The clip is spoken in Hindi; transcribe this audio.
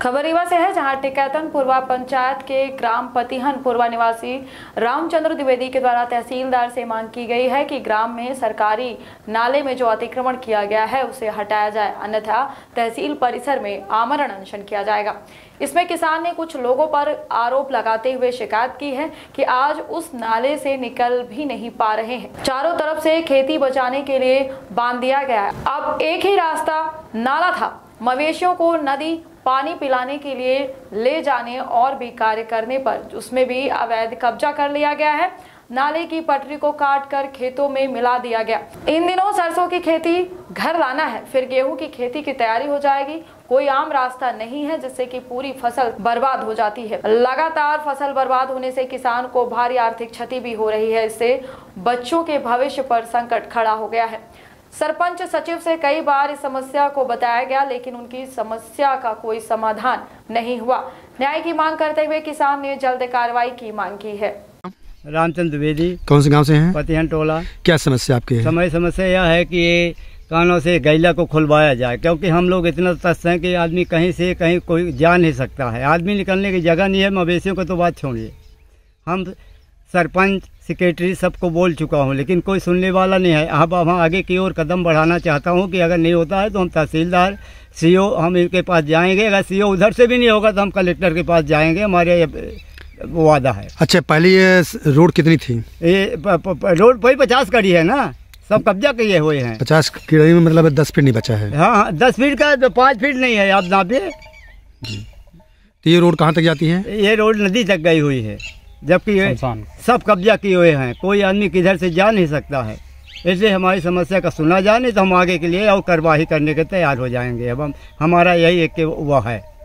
खबर रीवा से है, जहाँ टिकैतन पूर्वा पंचायत के ग्राम पतिहन पूर्वा निवासी रामचंद्र द्विवेदी के द्वारा तहसीलदार से मांग की गई है कि ग्राम में सरकारी नाले में जो अतिक्रमण किया गया है, उसे हटाया जाए। अन्यथा तहसील परिसर में आमरण अनशन किया जाएगा। इसमें किसान ने कुछ लोगों पर आरोप लगाते हुए शिकायत की है कि आज उस नाले से निकल भी नहीं पा रहे हैं। चारों तरफ़ से खेती बचाने के लिए बाँध दिया गया है। अब एक ही रास्ता नाला था। मवेशियों को नदी पानी पिलाने के लिए ले जाने और भी कार्य करने पर उसमें भी अवैध कब्जा कर लिया गया है। नाले की पटरी को काट कर खेतों में मिला दिया गया। इन दिनों सरसों की खेती घर लाना है, फिर गेहूँ की खेती की तैयारी हो जाएगी। कोई आम रास्ता नहीं है, जिससे कि पूरी फ़सल बर्बाद हो जाती है। लगातार फ़सल बर्बाद होने से किसान को भारी आर्थिक क्षति भी हो रही है। इससे बच्चों के भविष्य पर संकट खड़ा हो गया है। सरपंच सचिव से कई बार इस समस्या को बताया गया लेकिन उनकी समस्या का कोई समाधान नहीं हुआ। न्याय की मांग करते हुए किसान ने जल्द कार्रवाई की मांग की है। रामचंद्र द्विवेदी। कौन से गाँव से हैं? पतिहन टोला। क्या समस्या आपकी है? समय समस्या यह है कि ये कानों से गैला को खुलवाया जाए क्योंकि हम लोग इतना तस्त हैं कि आदमी कहीं से कहीं कोई जा नहीं सकता है। आदमी निकलने की जगह नहीं है मवेशियों को तो बात छोड़िए। हम सरपंच सेक्रेटरी सबको बोल चुका हूँ लेकिन कोई सुनने वाला नहीं है। अब हम आगे की ओर कदम बढ़ाना चाहता हूँ कि अगर नहीं होता है तो हम तहसीलदार सीओ हम इनके पास जाएँगे। अगर सीओ उधर से भी नहीं होगा तो हम कलेक्टर के पास जाएँगे। हमारे वो वादा है। अच्छा पहले ये रोड कितनी थी? ये प- प- प- रोड वही पचास कड़ी है ना? सब कब्जा किए हुए हैं। पचास किलोमीटर में मतलब दस फीट नहीं बचा है? हाँ हाँ दस फीट का तो पाँच फीट नहीं है आप नापिए। तो ये रोड कहाँ तक जाती है? ये रोड नदी तक गई हुई है। जबकि सब कब्जा किए हुए हैं। कोई आदमी किधर से जा नहीं सकता है। इसलिए हमारी समस्या का सुना जाए नहीं तो हम आगे के लिए और कार्यवाही करने के तैयार हो जाएँगे। अब हम हमारा यही एक वह वो है।